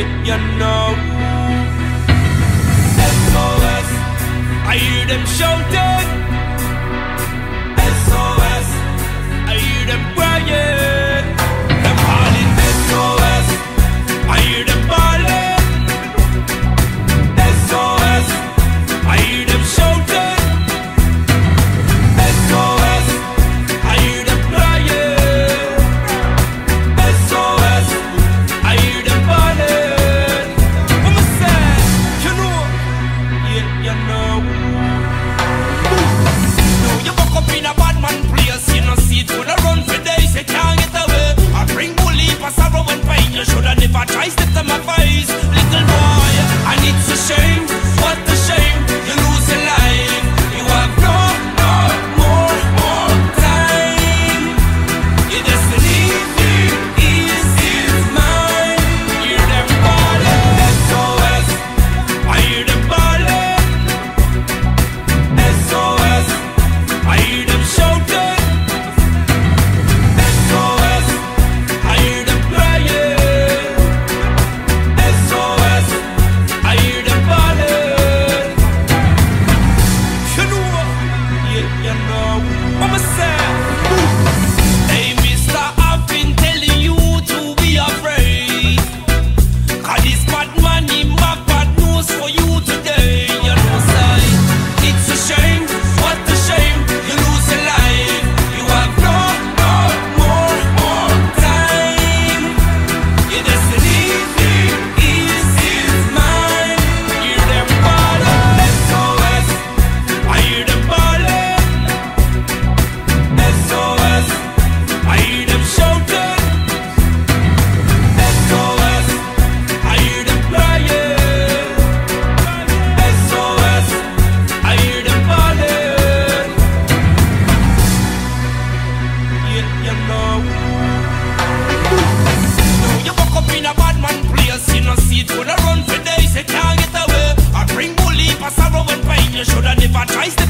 it, you know. SOS, I hear them shouting. you shoulda never tried